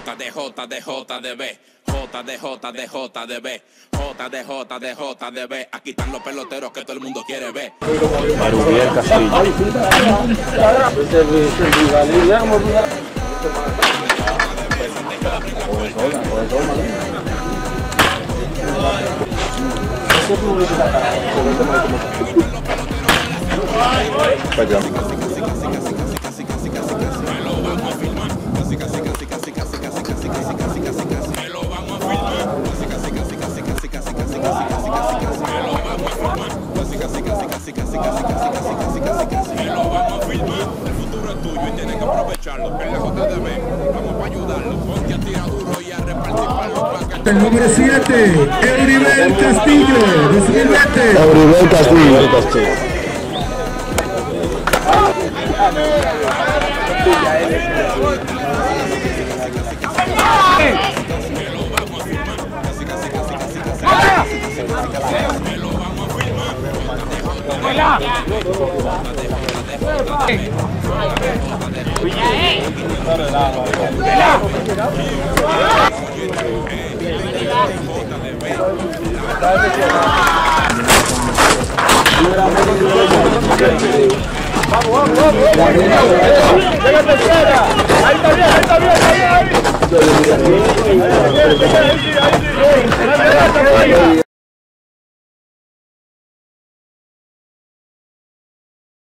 J de J de J de B. J de J de J de B. J de J de J de B. Aquí están los peloteros que todo el mundo quiere ver. Marubiel Castillo. El escucharlos, en la Costa Vamos para ayudarlos, ponte a tirar duro y a repartir palos. El número 7, Euribel Castillo, 2020. Euribel Castillo. Castillo. Me lo vamos a firmar. Vamos, vamos, vamos! Pega a terceira! Aí tá vindo, aí tá vindo, aí, aí! Aí, aí, aí, aí!